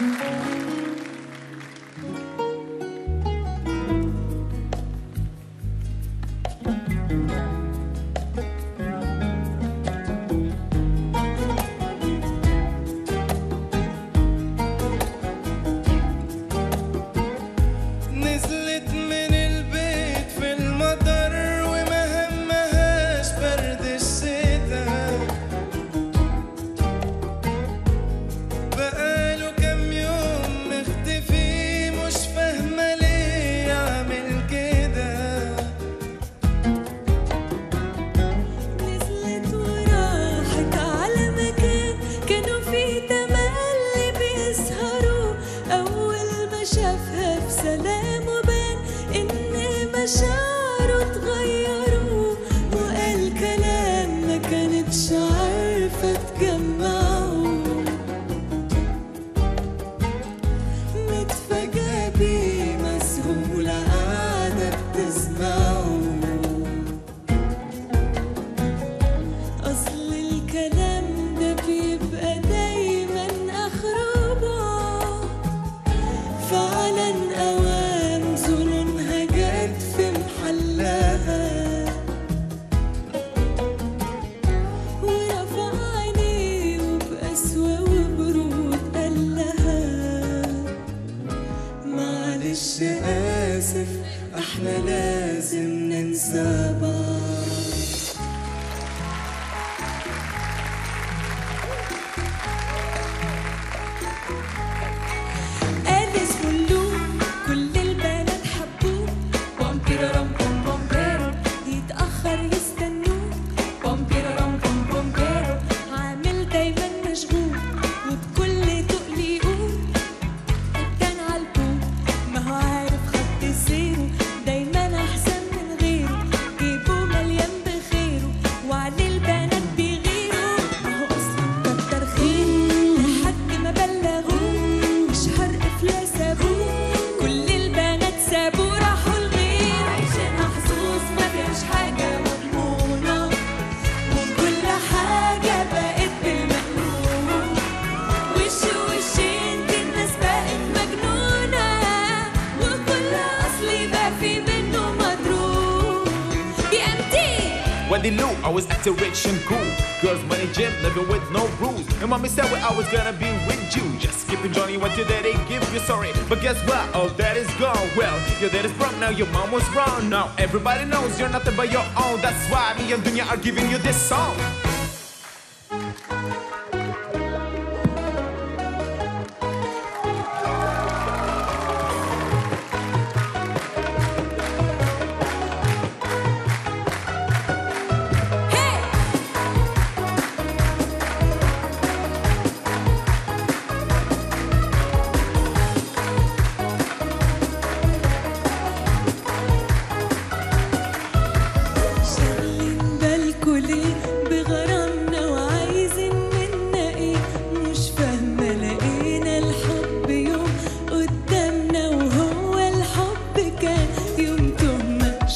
Música إحنا لازم ننساك I was acting rich and cool. Girls, money, gym, living with no rules. And mommy said, Well, I was gonna be with you. Just skipping Johnny when to that, they give you sorry. But guess what? All that is gone. Well, your dad is broke now, your mom was wrong. Now everybody knows you're nothing but your own. That's why me and Dunya are giving you this song.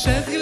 שגרירים